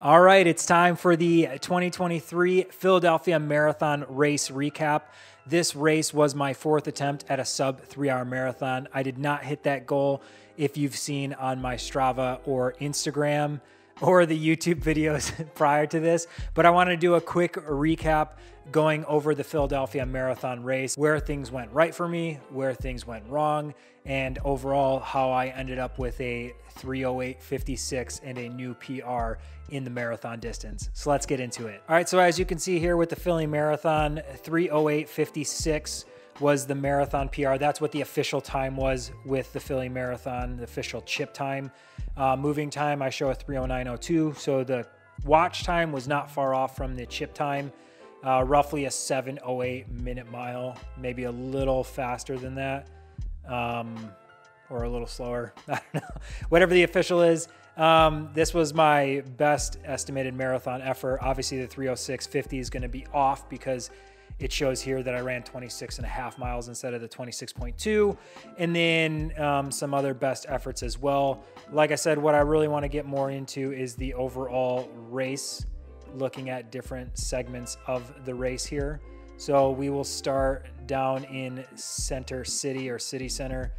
All right, it's time for the 2023 Philadelphia Marathon race recap. This race was my fourth attempt at a sub three hour marathon. I did not hit that goal if you've seen on my Strava or Instagram or the YouTube videos prior to this, but I want to do a quick recap going over the Philadelphia Marathon race, where things went right for me, where things went wrong, and overall how I ended up with a 308.56 and a new PR in the marathon distance. So let's get into it. All right, so as you can see here with the Philly Marathon, 308.56 was the marathon PR. That's what the official time was with the Philly Marathon, the official chip time. Uh, moving time, I show a 309.02. So the watch time was not far off from the chip time. Uh, roughly a 708 minute mile, maybe a little faster than that, um, or a little slower. I don't know. Whatever the official is. Um, this was my best estimated marathon effort. Obviously, the 306.50 is going to be off because it shows here that I ran 26 and a half miles instead of the 26.2. And then um, some other best efforts as well. Like I said, what I really want to get more into is the overall race, looking at different segments of the race here. So we will start down in Center City or City Center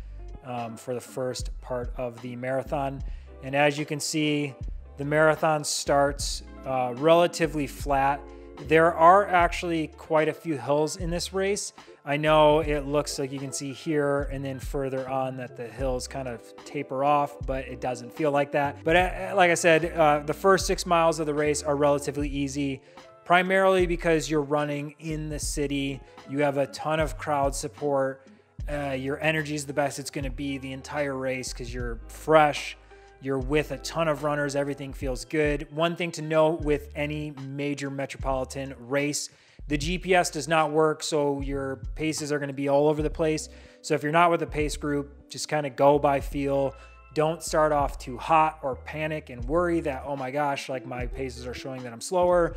um, for the first part of the marathon. And as you can see, the marathon starts uh, relatively flat there are actually quite a few hills in this race. I know it looks like you can see here and then further on that the hills kind of taper off, but it doesn't feel like that. But uh, like I said, uh, the first six miles of the race are relatively easy, primarily because you're running in the city. You have a ton of crowd support. Uh, your energy is the best it's going to be the entire race because you're fresh. You're with a ton of runners, everything feels good. One thing to note with any major metropolitan race, the GPS does not work, so your paces are going to be all over the place. So if you're not with a pace group, just kind of go by feel. Don't start off too hot or panic and worry that, oh my gosh, like my paces are showing that I'm slower.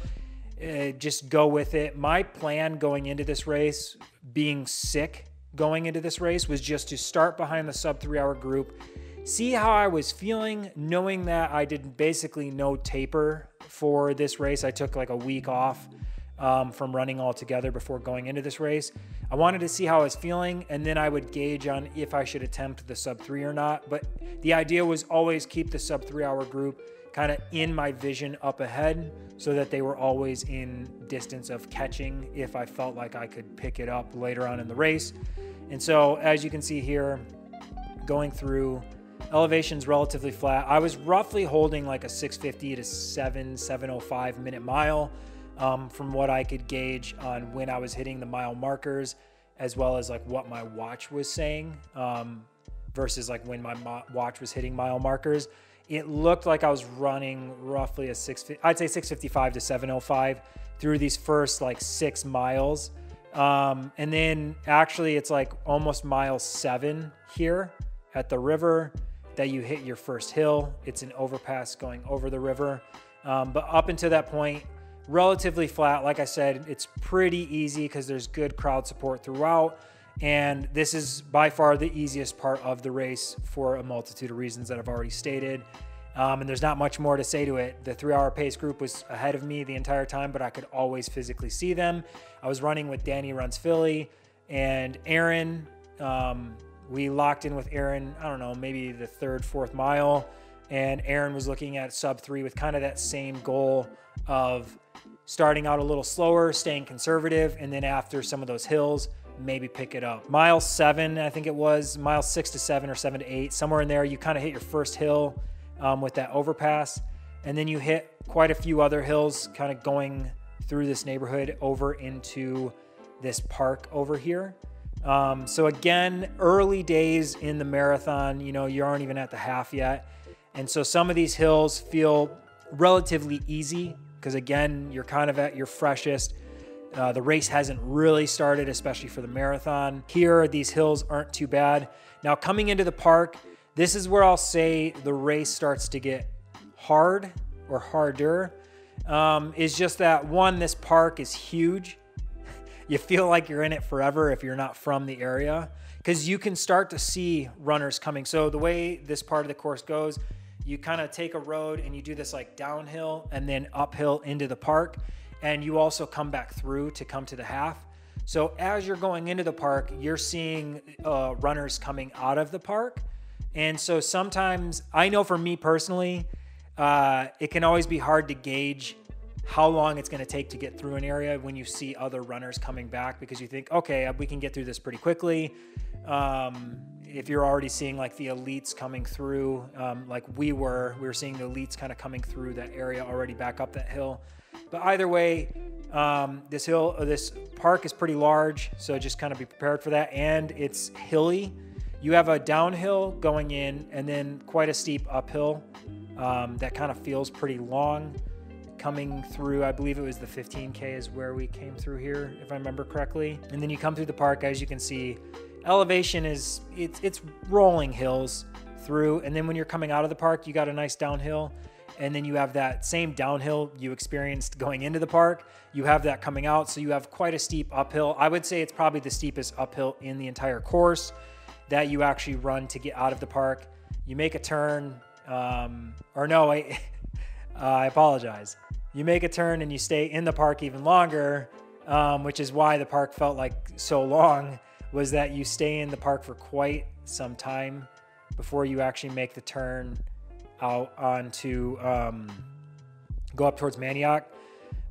Uh, just go with it. My plan going into this race, being sick going into this race, was just to start behind the sub three hour group see how I was feeling, knowing that I did basically no taper for this race. I took like a week off um, from running altogether before going into this race. I wanted to see how I was feeling, and then I would gauge on if I should attempt the sub three or not. But the idea was always keep the sub three hour group kind of in my vision up ahead so that they were always in distance of catching if I felt like I could pick it up later on in the race. And so, as you can see here, going through Elevation's relatively flat. I was roughly holding like a 650 to 7, 705 minute mile um, from what I could gauge on when I was hitting the mile markers, as well as like what my watch was saying um, versus like when my watch was hitting mile markers. It looked like I was running roughly a 6, I'd say 655 to 705 through these first like six miles. Um, and then actually, it's like almost mile seven here at the river that you hit your first hill. It's an overpass going over the river. Um, but up until that point, relatively flat. Like I said, it's pretty easy because there's good crowd support throughout. And this is by far the easiest part of the race for a multitude of reasons that I've already stated. Um, and there's not much more to say to it. The three hour pace group was ahead of me the entire time, but I could always physically see them. I was running with Danny Runs Philly and Aaron. Um, we locked in with Aaron, I don't know, maybe the third, fourth mile. And Aaron was looking at sub three with kind of that same goal of starting out a little slower, staying conservative, and then after some of those hills, maybe pick it up. Mile seven, I think it was, mile six to seven or seven to eight, somewhere in there, you kind of hit your first hill um, with that overpass. And then you hit quite a few other hills kind of going through this neighborhood over into this park over here. Um, so again, early days in the marathon, you know, you aren't even at the half yet. And so some of these hills feel relatively easy because again, you're kind of at your freshest. Uh, the race hasn't really started, especially for the marathon. Here, these hills aren't too bad. Now, coming into the park, this is where I'll say the race starts to get hard or harder. Um, is just that one, this park is huge you feel like you're in it forever if you're not from the area because you can start to see runners coming. So the way this part of the course goes, you kind of take a road and you do this like downhill and then uphill into the park. And you also come back through to come to the half. So as you're going into the park, you're seeing uh, runners coming out of the park. And so sometimes, I know for me personally, uh, it can always be hard to gauge how long it's going to take to get through an area when you see other runners coming back because you think, okay, we can get through this pretty quickly. Um, if you're already seeing like the elites coming through, um, like we were, we were seeing the elites kind of coming through that area already back up that hill. But either way, um, this hill, uh, this park is pretty large, so just kind of be prepared for that. And it's hilly. You have a downhill going in, and then quite a steep uphill um, that kind of feels pretty long. Coming through, I believe it was the 15K is where we came through here, if I remember correctly. And then you come through the park, as you can see, elevation is it's it's rolling hills through. And then when you're coming out of the park you got a nice downhill. And then you have that same downhill you experienced going into the park. You have that coming out. So you have quite a steep uphill. I would say it's probably the steepest uphill in the entire course that you actually run to get out of the park. You make a turn um, or no I, uh, I apologize you make a turn and you stay in the park even longer um, which is why the park felt like so long was that you stay in the park for quite some time before you actually make the turn out onto um, go up towards Manayunk.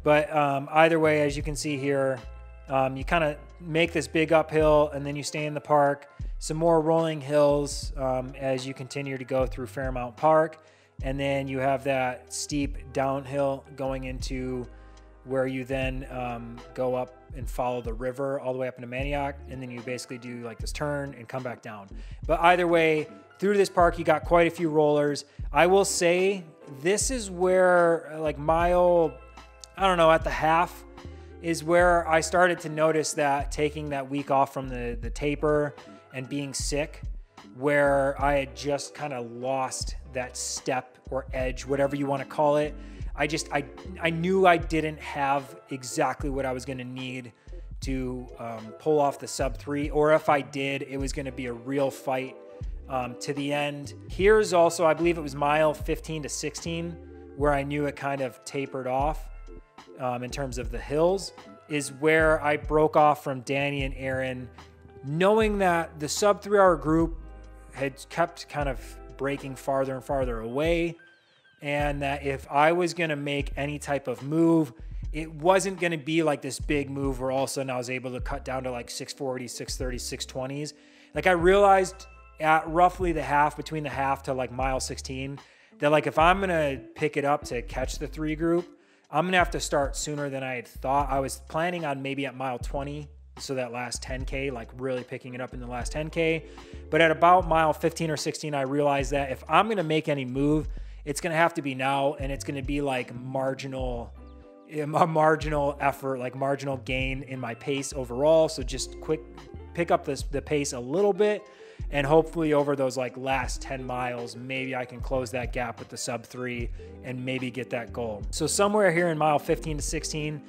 But um, either way, as you can see here, um, you kind of make this big uphill and then you stay in the park. Some more rolling hills um, as you continue to go through Fairmount Park. And then you have that steep downhill going into where you then um, go up and follow the river all the way up into Manayunk, and then you basically do like this turn and come back down. But either way, through this park, you got quite a few rollers. I will say this is where like mile, I don't know, at the half is where I started to notice that taking that week off from the the taper and being sick, where I had just kind of lost that step or edge, whatever you want to call it I just I I knew I didn't have exactly what I was going to need to um, pull off the sub three, or if I did, it was going to be a real fight um, to the end. Here's also, I believe it was mile 15 to 16, where I knew it kind of tapered off um, in terms of the hills, is where I broke off from Danny and Aaron, knowing that the sub three hour group had kept kind of breaking farther and farther away and that if I was going to make any type of move, it wasn't going to be like this big move where all of a sudden I was able to cut down to like 640, 630, 620s. Like I realized at roughly the half between the half to like mile 16 that like if I'm going to pick it up to catch the three group, I'm going to have to start sooner than I had thought. I was planning on maybe at mile 20 so that last 10k like really picking it up in the last 10k but at about mile 15 or 16 i realized that if i'm going to make any move it's going to have to be now and it's going to be like marginal um, a marginal effort like marginal gain in my pace overall. So just quick pick up this the pace a little bit and hopefully over those like last 10 miles maybe i can close that gap with the sub 3 and maybe get that goal. So somewhere here in mile 15 to 16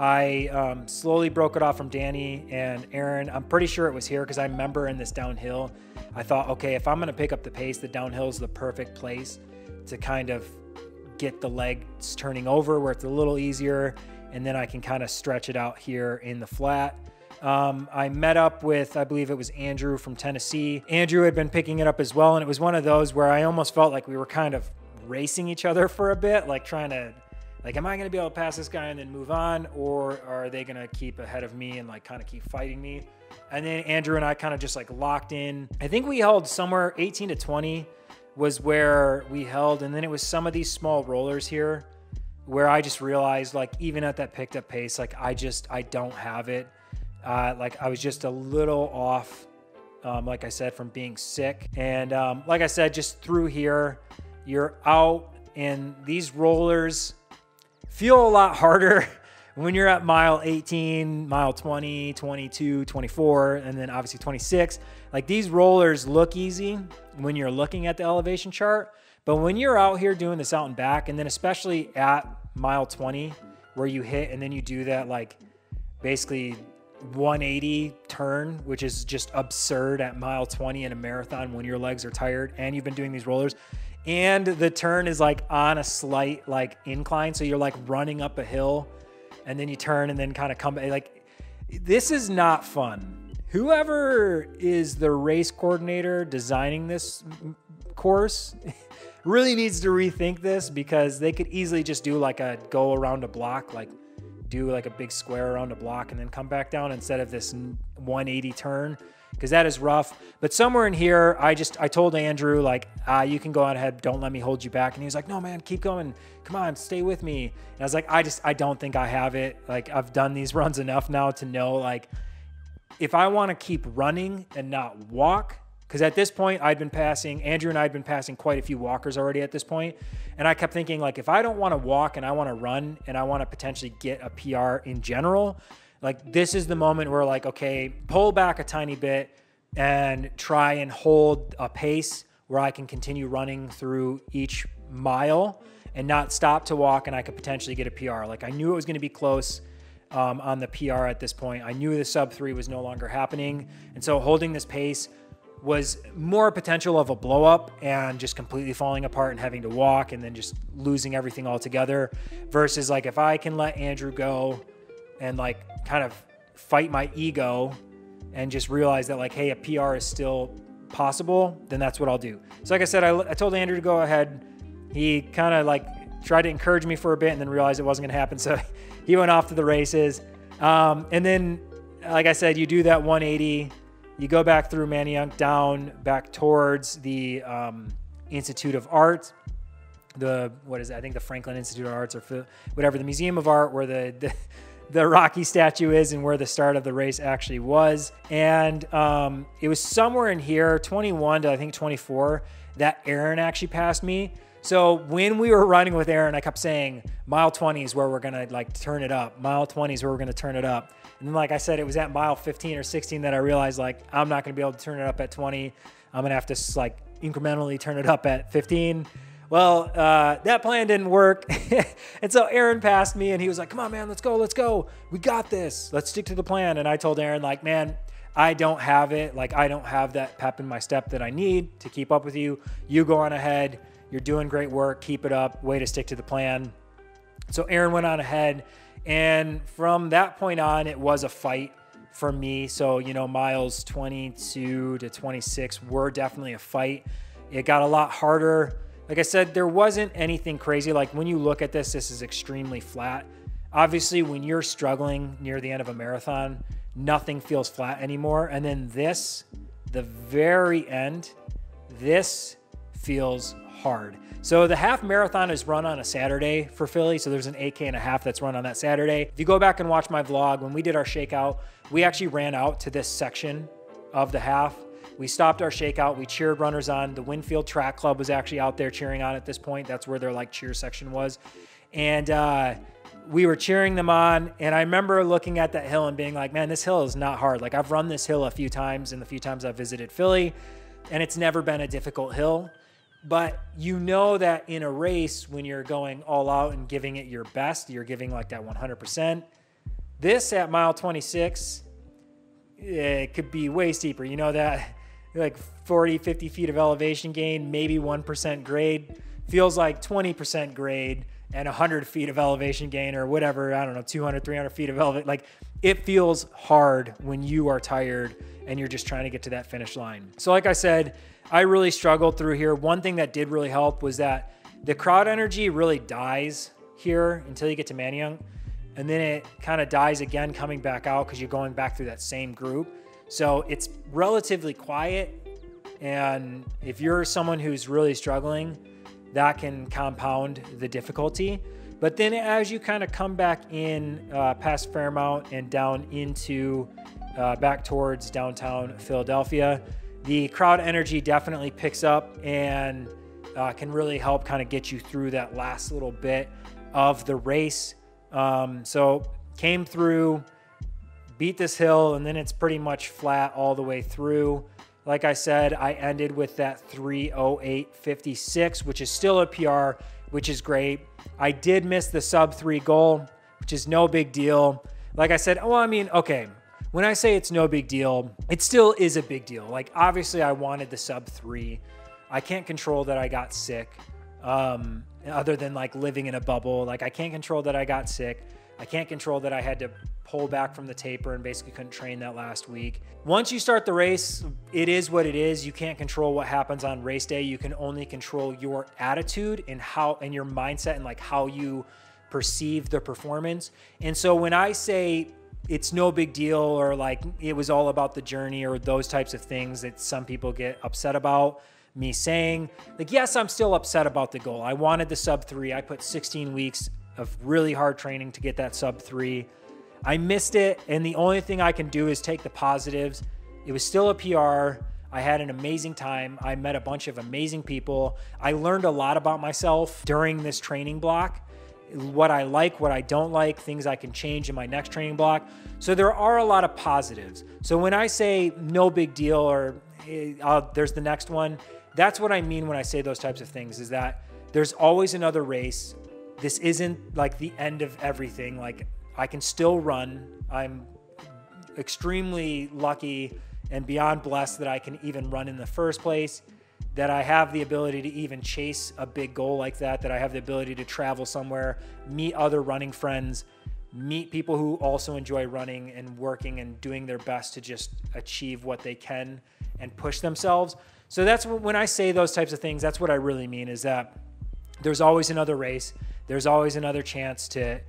I um, slowly broke it off from Danny and Aaron. I'm pretty sure it was here because I remember in this downhill, I thought, okay, if I'm going to pick up the pace, the downhill is the perfect place to kind of get the legs turning over where it's a little easier. And then I can kind of stretch it out here in the flat. Um, I met up with, I believe it was Andrew from Tennessee. Andrew had been picking it up as well. And it was one of those where I almost felt like we were kind of racing each other for a bit, like trying to, like, am I going to be able to pass this guy and then move on? Or are they going to keep ahead of me and like kind of keep fighting me? And then Andrew and I kind of just like locked in. I think we held somewhere 18 to 20 was where we held, and then it was some of these small rollers here where I just realized, like, even at that picked up pace, like, I just, I don't have it. Uh, like, I was just a little off, um, like I said, from being sick. And um, like I said, just through here, you're out, and these rollers feel a lot harder when you're at mile 18, mile 20, 22, 24, and then obviously 26, like these rollers look easy when you're looking at the elevation chart. But when you're out here doing this out and back, and then especially at mile 20, where you hit and then you do that like basically 180 turn, which is just absurd at mile 20 in a marathon when your legs are tired and you've been doing these rollers, and the turn is like on a slight like incline. So you're like running up a hill and then you turn and then kind of come like this is not fun. Whoever is the race coordinator designing this course really needs to rethink this because they could easily just do like a go around a block, like do like a big square around a block and then come back down instead of this 180 turn because that is rough. But somewhere in here, I just I told Andrew like, ah, you can go on ahead. Don't let me hold you back. And he was like, no man, keep going. Come on, stay with me. And I was like, I just I don't think I have it. Like I've done these runs enough now to know like if I want to keep running and not walk, because at this point I'd been passing Andrew and I'd been passing quite a few walkers already at this point, and I kept thinking like if I don't want to walk and I want to run and I want to potentially get a PR in general, like this is the moment where like okay, pull back a tiny bit and try and hold a pace where I can continue running through each mile and not stop to walk and I could potentially get a PR. Like I knew it was going to be close um, on the PR at this point. I knew the sub three was no longer happening. And so holding this pace was more potential of a blow up and just completely falling apart and having to walk and then just losing everything altogether versus like if I can let Andrew go and like kind of fight my ego and just realize that like hey a PR is still possible then that's what I'll do. So like I said I, I told Andrew to go ahead. He kind of like tried to encourage me for a bit and then realized it wasn't going to happen so he went off to the races. Um, and then like I said you do that 180 you go back through Manayunk down back towards the um, Institute of Art, the what is it? I think the Franklin Institute of Arts or whatever the Museum of Art where the, the the Rocky statue is and where the start of the race actually was. And um, it was somewhere in here, 21 to I think 24, that Aaron actually passed me. So when we were running with Aaron, I kept saying mile 20 is where we're gonna like turn it up. Mile 20 is where we're gonna turn it up. And then, like I said, it was at mile 15 or 16 that I realized like I'm not gonna be able to turn it up at 20. I'm gonna have to like incrementally turn it up at 15. Well, uh, that plan didn't work. and so Aaron passed me and he was like, come on, man, let's go, let's go. We got this. Let's stick to the plan. And I told Aaron, like, man, I don't have it. Like, I don't have that pep in my step that I need to keep up with you. You go on ahead. You're doing great work. Keep it up. Way to stick to the plan. So Aaron went on ahead. And from that point on, it was a fight for me. So, you know, miles 22 to 26 were definitely a fight. It got a lot harder. Like I said, there wasn't anything crazy. Like when you look at this, this is extremely flat. Obviously, when you're struggling near the end of a marathon, nothing feels flat anymore. And then this, the very end, this feels hard. So the half marathon is run on a Saturday for Philly. So there's an 8K and a half that's run on that Saturday. If you go back and watch my vlog, when we did our shakeout, we actually ran out to this section of the half. We stopped our shakeout. We cheered runners on. The Winfield Track Club was actually out there cheering on at this point. That's where their like cheer section was. And uh, we were cheering them on. And I remember looking at that hill and being like, man, this hill is not hard. Like I've run this hill a few times in the few times I've visited Philly, and it's never been a difficult hill. But you know that in a race, when you're going all out and giving it your best, you're giving like that 100%. This at mile 26, it could be way steeper. You know that like 40, 50 feet of elevation gain, maybe 1% grade, feels like 20% grade and 100 feet of elevation gain or whatever, I don't know, 200, 300 feet of elevation. Like it feels hard when you are tired and you're just trying to get to that finish line. So, like I said, I really struggled through here. One thing that did really help was that the crowd energy really dies here until you get to Manayunk. And then it kind of dies again coming back out because you're going back through that same group. So it's relatively quiet. And if you're someone who's really struggling, that can compound the difficulty. But then as you kind of come back in uh, past Fairmount and down into uh, back towards downtown Philadelphia, the crowd energy definitely picks up and uh, can really help kind of get you through that last little bit of the race. Um, so came through, beat this hill, and then it's pretty much flat all the way through. Like I said, I ended with that 308.56, which is still a PR, which is great. I did miss the sub three goal, which is no big deal. Like I said, well, I mean, okay, when I say it's no big deal, it still is a big deal. Like, obviously, I wanted the sub three. I can't control that I got sick. Um, other than like living in a bubble, like I can't control that I got sick. I can't control that I had to pull back from the taper and basically couldn't train that last week. Once you start the race, it is what it is. You can't control what happens on race day. You can only control your attitude and how and your mindset and like how you perceive the performance. And so when I say it's no big deal or like it was all about the journey or those types of things that some people get upset about, me saying, like, yes, I'm still upset about the goal. I wanted the sub three. I put 16 weeks of really hard training to get that sub three. I missed it, and the only thing I can do is take the positives. It was still a PR. I had an amazing time. I met a bunch of amazing people. I learned a lot about myself during this training block what I like, what I don't like, things I can change in my next training block. So there are a lot of positives. So when I say no big deal or uh, there's the next one, that's what I mean when I say those types of things is that there's always another race. This isn't like the end of everything. Like I can still run. I'm extremely lucky and beyond blessed that I can even run in the first place, that I have the ability to even chase a big goal like that, that I have the ability to travel somewhere, meet other running friends, meet people who also enjoy running and working and doing their best to just achieve what they can and push themselves. So that's when I say those types of things, that's what I really mean is that there's always another race, there's always another chance to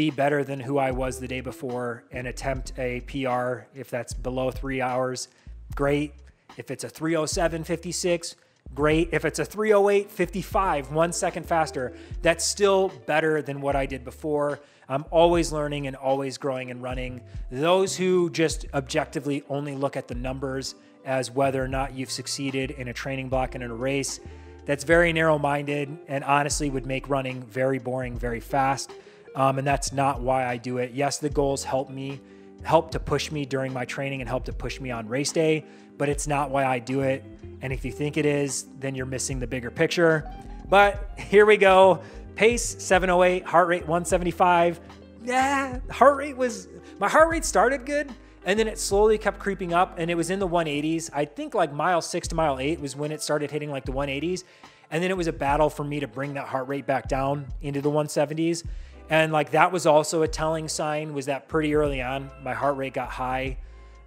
be better than who I was the day before and attempt a PR. If that's below three hours, great. If it's a 307.56, great. If it's a 308.55, one second faster, that's still better than what I did before. I'm always learning and always growing and running. Those who just objectively only look at the numbers as whether or not you've succeeded in a training block and in a race, that's very narrow minded and honestly would make running very boring very fast. Um, and that's not why I do it. Yes, the goals help me, help to push me during my training and help to push me on race day, but it's not why I do it. And if you think it is, then you're missing the bigger picture. But here we go. Pace 708, heart rate 175. Yeah, heart rate was, my heart rate started good and then it slowly kept creeping up and it was in the 180s. I think like mile six to mile eight was when it started hitting like the 180s. And then it was a battle for me to bring that heart rate back down into the 170s. And like that was also a telling sign was that pretty early on, my heart rate got high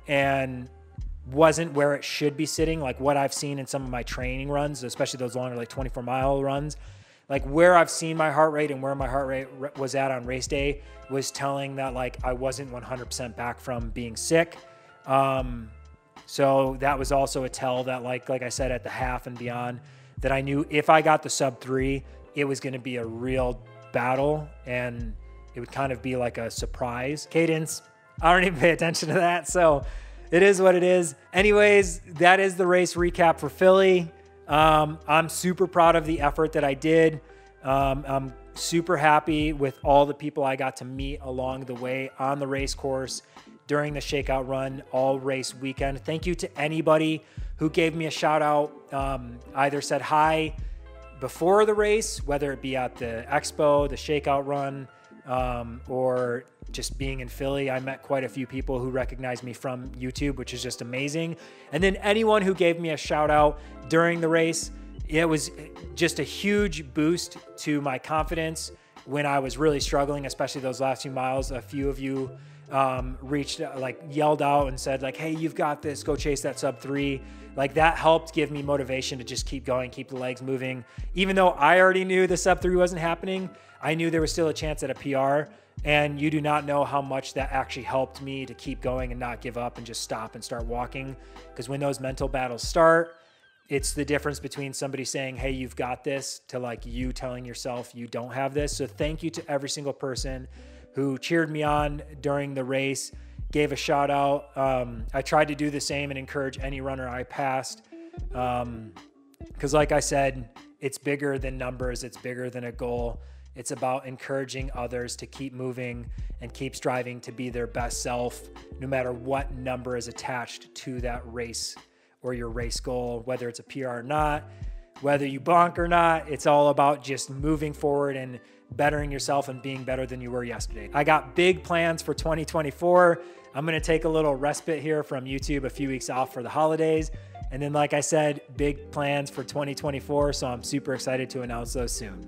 and wasn't where it should be sitting. Like what I've seen in some of my training runs, especially those longer, like 24 mile runs, like where I've seen my heart rate and where my heart rate was at on race day was telling that like I wasn't 100% back from being sick. Um, so that was also a tell that like like I said at the half and beyond that I knew if I got the sub 3, it was going to be a real battle and it would kind of be like a surprise. Cadence, I don't even pay attention to that. So it is what it is. Anyways, that is the race recap for Philly. Um, I'm super proud of the effort that I did. Um, I'm super happy with all the people I got to meet along the way on the race course during the shakeout run all race weekend. Thank you to anybody who gave me a shout out, um, either said hi before the race, whether it be at the expo, the shakeout run, um, or just being in Philly, I met quite a few people who recognized me from YouTube, which is just amazing. And then anyone who gave me a shout out during the race, it was just a huge boost to my confidence when I was really struggling, especially those last few miles. A few of you um, reached, like, yelled out and said, like, "Hey, you've got this. Go chase that sub three. Like that helped give me motivation to just keep going, keep the legs moving. Even though I already knew the sub three wasn't happening, I knew there was still a chance at a PR. And you do not know how much that actually helped me to keep going and not give up and just stop and start walking. Because when those mental battles start, it's the difference between somebody saying, Hey, you've got this, to like you telling yourself you don't have this. So thank you to every single person who cheered me on during the race, gave a shout out. Um, I tried to do the same and encourage any runner I passed. Because, um, like I said, it's bigger than numbers, it's bigger than a goal. It's about encouraging others to keep moving and keep striving to be their best self, no matter what number is attached to that race or your race goal, whether it's a PR or not, whether you bonk or not. It's all about just moving forward and bettering yourself and being better than you were yesterday. I got big plans for 2024. I'm to take a little respite here from YouTube, a few weeks off for the holidays And then, like I said, big plans for 2024. So I'm super excited to announce those soon.